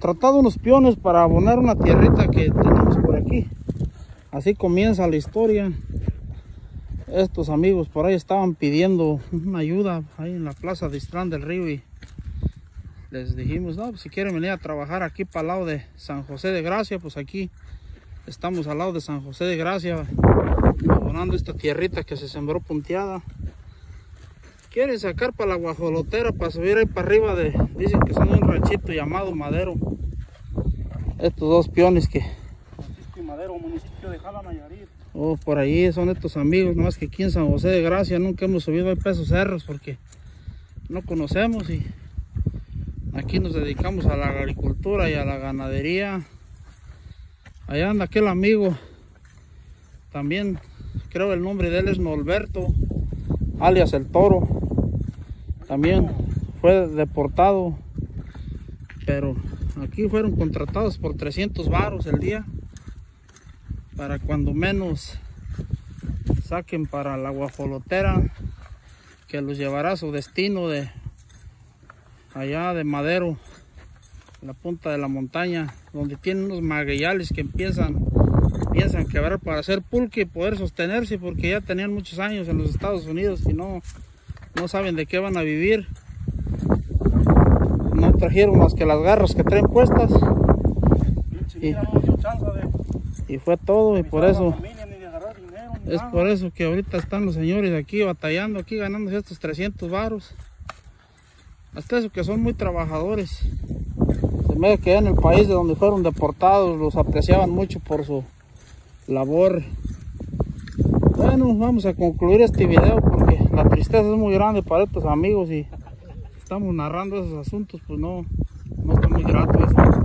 Tratado unos piones para abonar una tierrita que tenemos por aquí. Así comienza la historia. Estos amigos por ahí estaban pidiendo una ayuda ahí en la plaza de Istrán del Río y les dijimos, no, pues si quieren venir a trabajar aquí para el lado de San José de Gracia, pues aquí estamos al lado de San José de Gracia, abonando esta tierrita que se sembró punteada. Quieren sacar para la guajolotera, para subir ahí para arriba de, dicen que son un ranchito llamado Madero. Estos dos piones que, Francisco y Madero, municipio de Jala, Nayarit. oh, por ahí son estos amigos, nomás que aquí en San José de Gracia nunca hemos subido ahí pesos cerros porque no conocemos y aquí nos dedicamos a la agricultura y a la ganadería. Allá anda aquel amigo, también creo el nombre de él es Norberto, alias el Toro. También fue deportado, pero aquí fueron contratados por 300 varos el día para cuando menos saquen para la guajolotera que los llevará a su destino de allá de Madero, la punta de la montaña, donde tienen unos magueyales que empiezan piensan quebrar para hacer pulque y poder sostenerse porque ya tenían muchos años en los Estados Unidos y no, no saben de qué van a vivir. No trajeron más que las garras que traen puestas Y- fue todo y por eso es por eso que ahorita están los señores aquí batallando aquí ganándose estos 300 varos. Hasta eso que son muy trabajadores. Se me que en el país de donde fueron deportados los apreciaban mucho por su labor. Bueno, vamos a concluir este video porque la tristeza es muy grande para estos amigos y estamos narrando esos asuntos, pues no, no está muy grato eso.